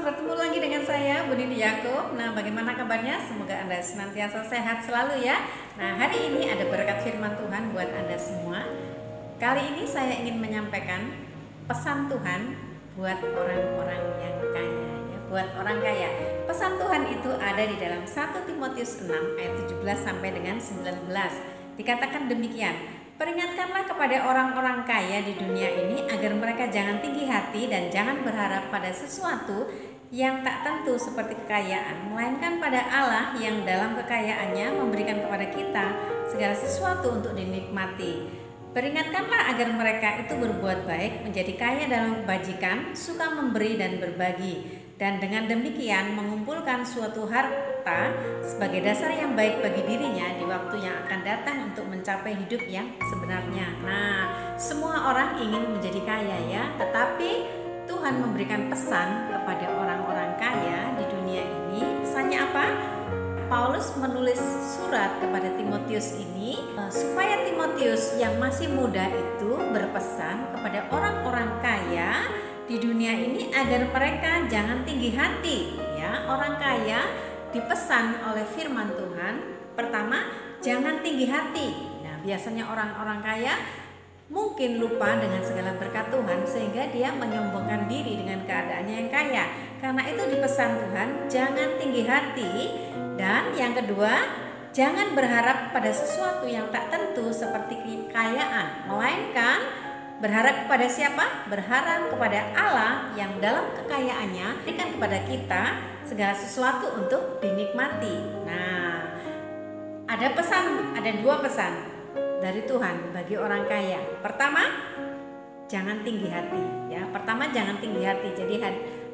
bertemu lagi dengan saya Budi Yaakob. Nah, bagaimana kabarnya? Semoga Anda senantiasa sehat selalu ya. Nah, hari ini ada berkat firman Tuhan buat Anda semua. Kali ini saya ingin menyampaikan pesan Tuhan buat orang-orang yang kaya ya, buat orang kaya. Pesan Tuhan itu ada di dalam 1 Timotius 6 ayat 17 sampai dengan 19. Dikatakan demikian, Peringatkanlah kepada orang-orang kaya di dunia ini agar mereka jangan tinggi hati dan jangan berharap pada sesuatu yang tak tentu seperti kekayaan, melainkan pada Allah yang dalam kekayaannya memberikan kepada kita segala sesuatu untuk dinikmati. Peringatkanlah agar mereka itu berbuat baik, menjadi kaya dalam kebajikan, suka memberi dan berbagi, dan dengan demikian mengumpulkan suatu harta sebagai dasar yang baik bagi dirinya di waktu yang akan datang untuk mencapai hidup yang sebenarnya. Nah, semua orang ingin menjadi kaya ya, tetapi Tuhan memberikan pesan kepada orang-orang kaya di dunia ini. Pesannya apa? Paulus menulis surat kepada Timotius ini eh, supaya Timotius yang masih muda itu berpesan kepada orang-orang kaya di dunia ini agar mereka jangan tinggi hati ya. Orang kaya dipesan oleh firman Tuhan. Pertama jangan tinggi hati. Nah biasanya orang-orang kaya mungkin lupa dengan segala berkat Tuhan sehingga dia menyombongkan diri dengan keadaannya yang kaya. Karena itu dipesan Tuhan jangan tinggi hati dan yang kedua jangan berharap pada sesuatu yang tak tentu seperti kekayaan melainkan Berharap kepada siapa? Berharap kepada Allah yang dalam kekayaannya berikan kepada kita segala sesuatu untuk dinikmati. Nah, ada pesan, ada dua pesan dari Tuhan bagi orang kaya. Pertama, jangan tinggi hati ya. Pertama, jangan tinggi hati. Jadi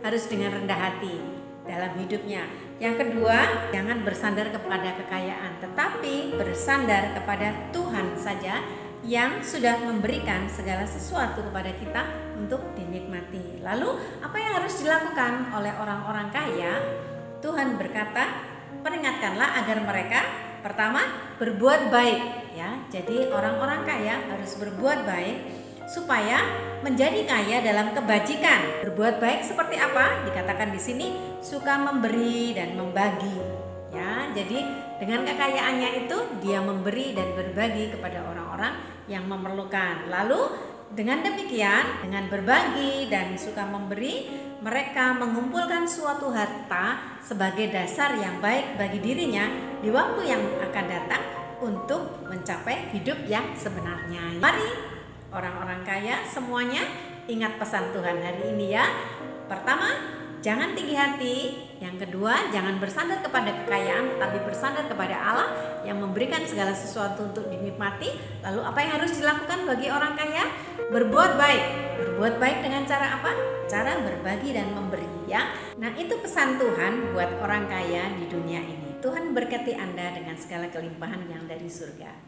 harus dengan rendah hati dalam hidupnya. Yang kedua, jangan bersandar kepada kekayaan, tetapi bersandar kepada Tuhan saja yang sudah memberikan segala sesuatu kepada kita untuk dinikmati. Lalu, apa yang harus dilakukan oleh orang-orang kaya? Tuhan berkata, "Peringatkanlah agar mereka pertama berbuat baik." Ya, jadi orang-orang kaya harus berbuat baik supaya menjadi kaya dalam kebajikan. Berbuat baik seperti apa? Dikatakan di sini suka memberi dan membagi. Ya, jadi dengan kekayaannya itu dia memberi dan berbagi kepada orang-orang yang memerlukan. Lalu dengan demikian, dengan berbagi dan suka memberi, mereka mengumpulkan suatu harta sebagai dasar yang baik bagi dirinya di waktu yang akan datang untuk mencapai hidup yang sebenarnya. Mari orang-orang kaya semuanya ingat pesan Tuhan hari ini ya. Pertama, Jangan tinggi hati. Yang kedua, jangan bersandar kepada kekayaan tetapi bersandar kepada Allah yang memberikan segala sesuatu untuk dinikmati. Lalu apa yang harus dilakukan bagi orang kaya? Berbuat baik. Berbuat baik dengan cara apa? Cara berbagi dan memberi ya. Nah, itu pesan Tuhan buat orang kaya di dunia ini. Tuhan berkati Anda dengan segala kelimpahan yang dari surga.